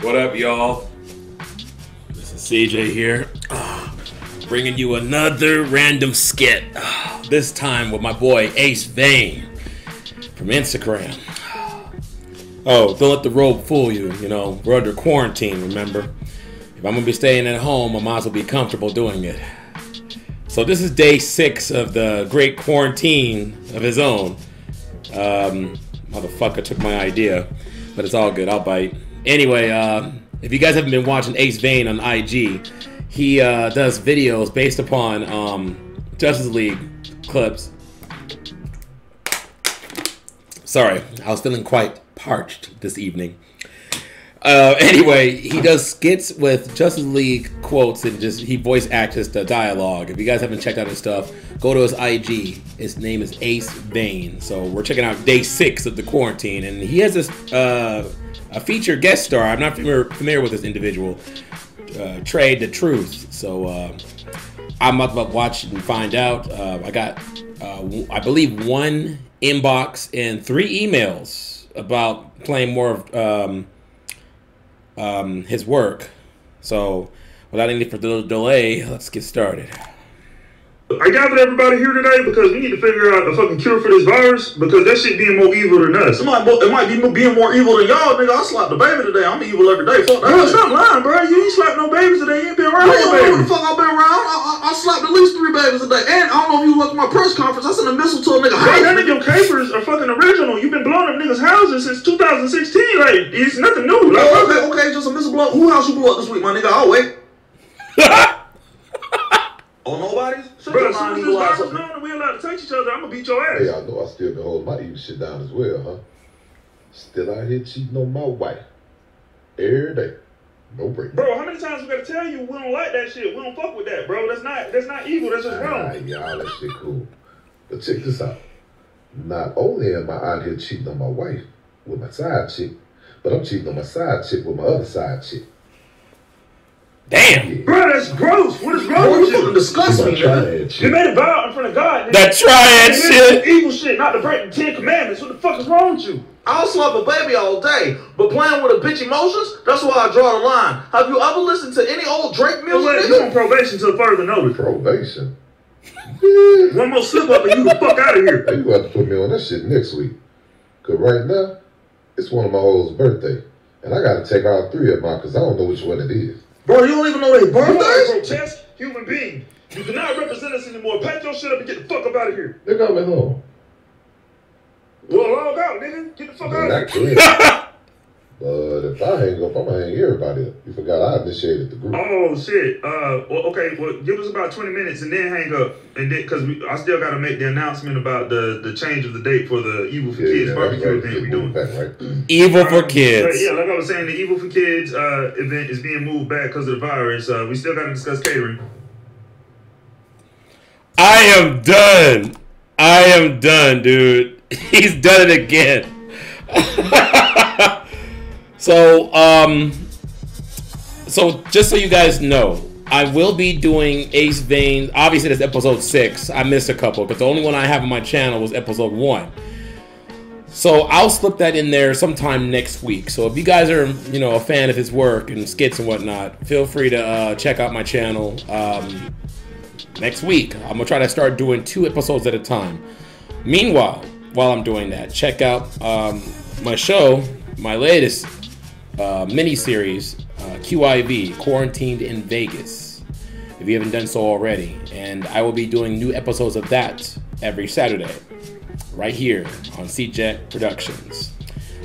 What up, y'all? This is CJ here, ah, bringing you another random skit. Ah, this time with my boy Ace Vane from Instagram. Oh, don't let the robe fool you. You know, we're under quarantine, remember? If I'm gonna be staying at home, I might as well be comfortable doing it. So, this is day six of the great quarantine of his own. Um, motherfucker took my idea, but it's all good. I'll bite. Anyway, uh, if you guys haven't been watching Ace Vane on IG, he uh, does videos based upon um, Justice League clips. Sorry, I was feeling quite parched this evening. Uh, anyway, he does skits with Justice League quotes and just he voice acts the dialogue. If you guys haven't checked out his stuff, go to his IG. His name is Ace Vane. So we're checking out day six of the quarantine, and he has this uh, a featured guest star. I'm not familiar, familiar with this individual. Uh, Trade the Truth. So uh, I'm about to watch and find out. Uh, I got, uh, I believe, one inbox and three emails about playing more of um, um, his work. So without any further delay, let's get started. I gathered everybody here today because we need to figure out a fucking cure for this virus because that shit being more evil than us. It might, it might be being more evil than y'all, nigga. I slapped the baby today. I'm evil every day. Fuck that. Bro, stop lying, bro. You ain't slapped no babies today. You ain't been around I don't know what the fuck I've been around. I, I, I slapped at least three babies a day. And I don't know if you looked at my press conference. I sent a missile to a nigga. House. none of your capers are fucking original. You've been blowing up niggas' houses since 2016. Like, it's nothing new. Like, Oh, okay, okay, just a missile blow. Who house you blew up this week, my nigga? I'll wait. Oh, nobody's? Shut bro, your as soon as this ass virus up. known and we allowed to touch each other, I'm gonna beat your ass. Hey. I know I still been holding my evil shit down as well, huh? Still out here cheating on my wife. Every day. No break. Bro, how many times we gotta tell you we don't like that shit? We don't fuck with that, bro. That's not that's not evil. That's just wrong. y'all, that shit cool. But check this out. Not only am I out here cheating on my wife with my side chick, but I'm cheating on my side chick with my other side chick. Damn, Yeah. Bro, that's gross. What is Boy, wrong you with fucking you? disgust me, nigga. You made a vow in front of God. nigga. that triad shit. some Evil shit, not to break the Ten Commandments. What the fuck is wrong with you? I'll slap a baby all day, but playing with a bitch emotions, that's why I draw the line. Have you ever listened to any old Drake music, what? You on nigga? probation till further notice. Probation. Yeah. One more slip up and you the fuck out of here. Hey, you got to put me on that shit next week. Cause right now, it's one of my old's birthday. And I gotta take all three of mine because I don't know which one it is. Bro, you don't even know their birthdays? You are a grotesque human being. You cannot represent us anymore. Pack your shit up and get the fuck up out of here. They're coming home. Well, log out, nigga. Get the fuck out Not of here. good. But if I hang up, I'm gonna hang everybody up. You forgot I initiated the group. Oh shit. Uh, well, okay. Well, give us about twenty minutes and then hang up, and then because I still got to make the announcement about the the change of the date for the Evil for Kids that's barbecue right. event we Get doing. back, right? Evil for Um, kids. but yeah, like I was saying, the Evil for Kids uh, event is being moved back because of the virus. Uh, we still got to discuss catering. I am done. I am done, dude. He's done it again. so, um, so just so you guys know, I will be doing Ace Vane. Obviously, that's episode six. I missed a couple because the only one I have on my channel was episode one. So I'll slip that in there sometime next week. So if you guys are, you know, a fan of his work and skits and whatnot, feel free to uh, check out my channel. Um, next week. I'm gonna try to start doing two episodes at a time. Meanwhile, while I'm doing that, check out um, my show, my latest uh, mini series, uh, QIV, Quarantined in Vegas. If you haven't done so already, and I will be doing new episodes of that every Saturday, right here on Cjack Productions.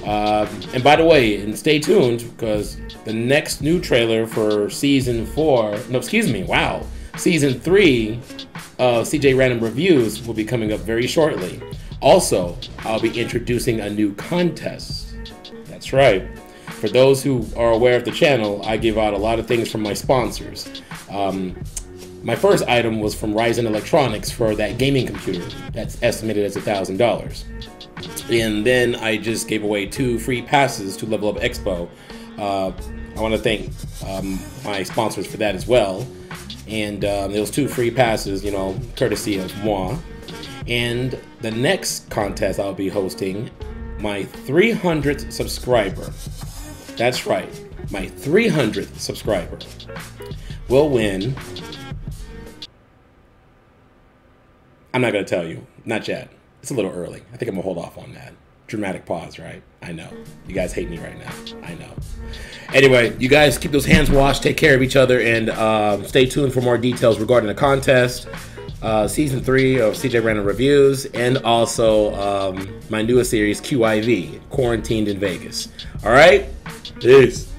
Um, and by the way, and stay tuned because the next new trailer for season four, no, excuse me, wow, season three of CJ Random Reviews will be coming up very shortly. Also, I'll be introducing a new contest. That's right. For those who are aware of the channel, I give out a lot of things from my sponsors. Um, my first item was from Ryzen Electronics for that gaming computer that's estimated as $1,000. And then I just gave away two free passes to Level Up Expo. Uh, I want to thank um, my sponsors for that as well. And um, those two free passes, you know, courtesy of moi. And the next contest I'll be hosting, my 300th subscriber. That's right, my 300th subscriber will win. I'm not going to tell you, not yet. It's a little early. I think I'm going to hold off on that. Dramatic pause, right? I know. You guys hate me right now. I know. Anyway, you guys keep those hands washed, take care of each other, and uh, stay tuned for more details regarding the contest uh, season three of CJ Random Reviews, and also um, my newest series, QIV, Quarantined in Vegas. All right? Peace.